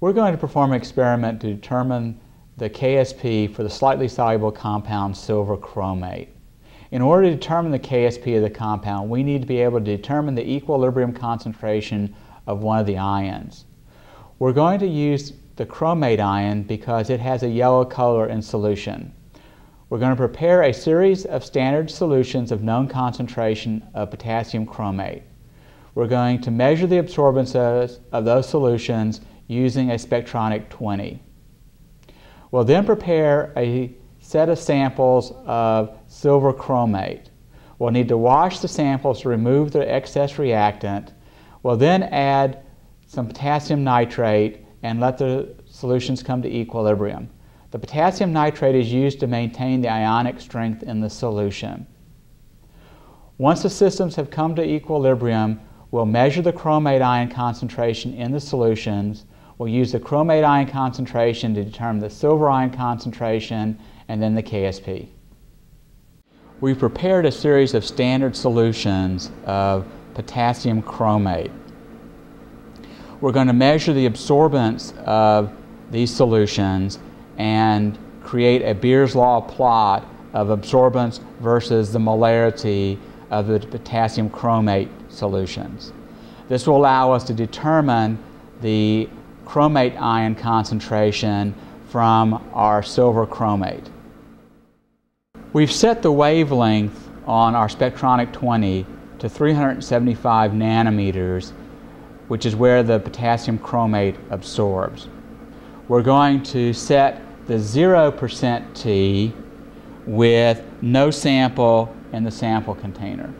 We're going to perform an experiment to determine the KSP for the slightly soluble compound silver chromate. In order to determine the KSP of the compound, we need to be able to determine the equilibrium concentration of one of the ions. We're going to use the chromate ion because it has a yellow color in solution. We're going to prepare a series of standard solutions of known concentration of potassium chromate. We're going to measure the absorbances of those solutions using a spectronic 20. We'll then prepare a set of samples of silver chromate. We'll need to wash the samples to remove the excess reactant. We'll then add some potassium nitrate and let the solutions come to equilibrium. The potassium nitrate is used to maintain the ionic strength in the solution. Once the systems have come to equilibrium, we'll measure the chromate ion concentration in the solutions We'll use the chromate ion concentration to determine the silver ion concentration and then the KSP. We prepared a series of standard solutions of potassium chromate. We're going to measure the absorbance of these solutions and create a Beer's Law plot of absorbance versus the molarity of the potassium chromate solutions. This will allow us to determine the chromate ion concentration from our silver chromate. We've set the wavelength on our spectronic 20 to 375 nanometers, which is where the potassium chromate absorbs. We're going to set the 0% T with no sample in the sample container.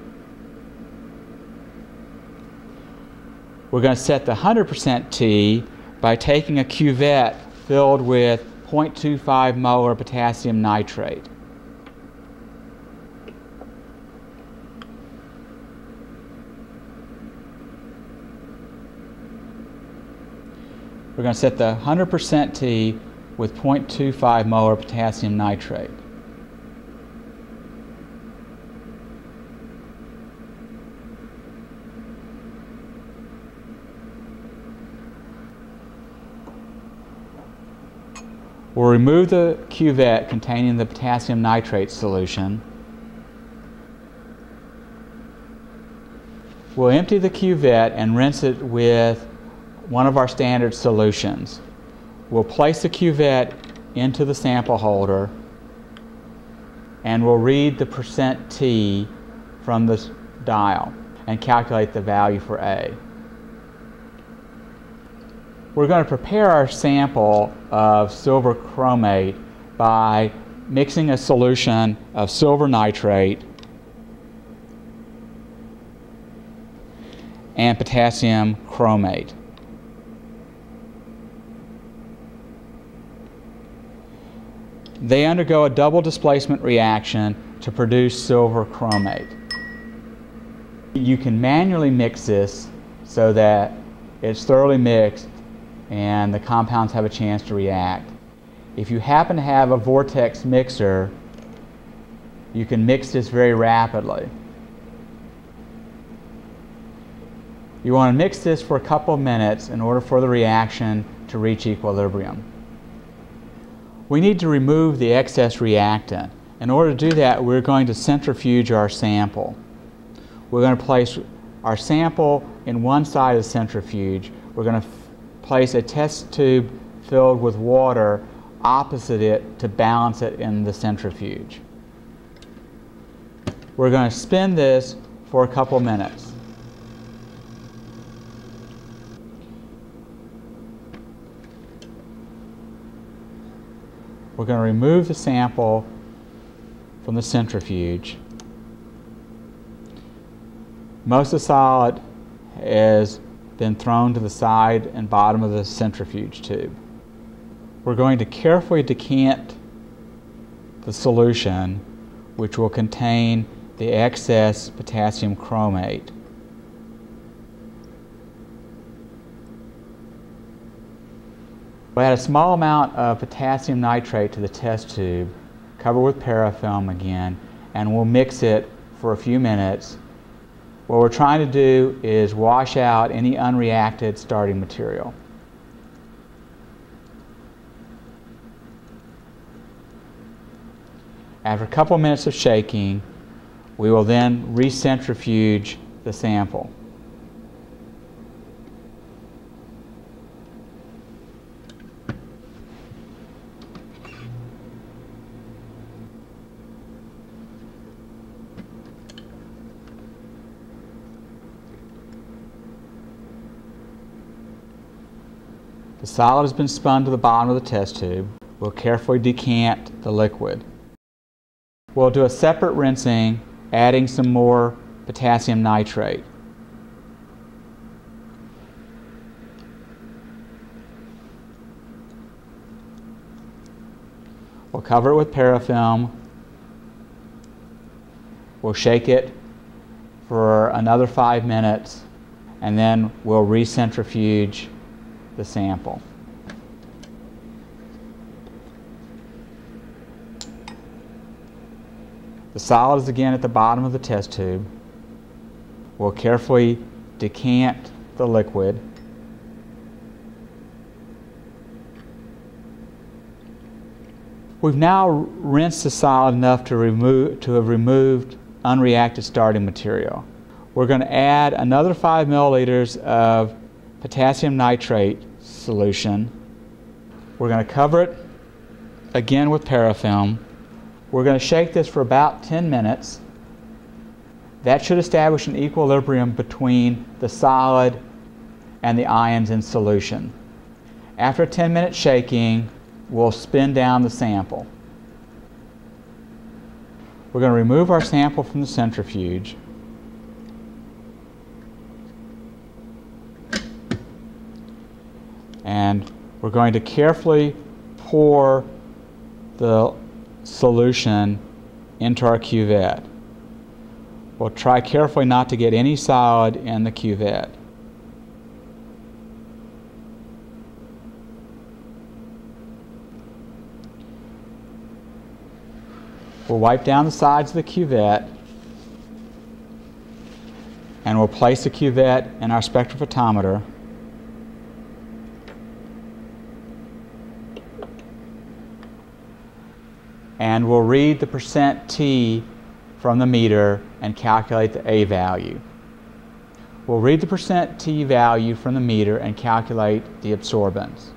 We're going to set the 100% T by taking a cuvette filled with 0.25 molar potassium nitrate. We're going to set the 100% T with 0.25 molar potassium nitrate. We'll remove the cuvette containing the potassium nitrate solution. We'll empty the cuvette and rinse it with one of our standard solutions. We'll place the cuvette into the sample holder and we'll read the percent T from the dial and calculate the value for A. We're going to prepare our sample of silver chromate by mixing a solution of silver nitrate and potassium chromate. They undergo a double displacement reaction to produce silver chromate. You can manually mix this so that it's thoroughly mixed and the compounds have a chance to react. If you happen to have a vortex mixer, you can mix this very rapidly. You want to mix this for a couple of minutes in order for the reaction to reach equilibrium. We need to remove the excess reactant. In order to do that, we're going to centrifuge our sample. We're going to place our sample in one side of the centrifuge. We're going to place a test tube filled with water opposite it to balance it in the centrifuge. We're going to spin this for a couple minutes. We're going to remove the sample from the centrifuge. Most of the solid is then thrown to the side and bottom of the centrifuge tube. We're going to carefully decant the solution, which will contain the excess potassium chromate. We'll add a small amount of potassium nitrate to the test tube, cover with parafilm again, and we'll mix it for a few minutes what we're trying to do is wash out any unreacted starting material. After a couple minutes of shaking, we will then recentrifuge the sample. The solid has been spun to the bottom of the test tube. We'll carefully decant the liquid. We'll do a separate rinsing, adding some more potassium nitrate. We'll cover it with parafilm. We'll shake it for another five minutes, and then we'll recentrifuge the sample. The solid is again at the bottom of the test tube. We'll carefully decant the liquid. We've now rinsed the solid enough to, remove, to have removed unreacted starting material. We're going to add another 5 milliliters of potassium nitrate solution. We're going to cover it again with parafilm. We're going to shake this for about 10 minutes. That should establish an equilibrium between the solid and the ions in solution. After 10 minutes shaking, we'll spin down the sample. We're going to remove our sample from the centrifuge. And we're going to carefully pour the solution into our cuvette. We'll try carefully not to get any solid in the cuvette. We'll wipe down the sides of the cuvette and we'll place the cuvette in our spectrophotometer. And we'll read the percent T from the meter and calculate the A value. We'll read the percent T value from the meter and calculate the absorbance.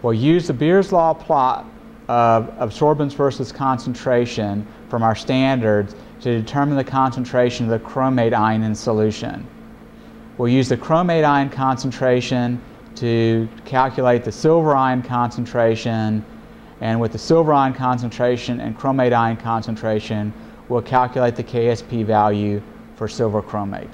We'll use the Beer's Law plot of absorbance versus concentration from our standards to determine the concentration of the chromate ion in solution. We'll use the chromate ion concentration to calculate the silver ion concentration and with the silver ion concentration and chromate ion concentration, we'll calculate the KSP value for silver chromate.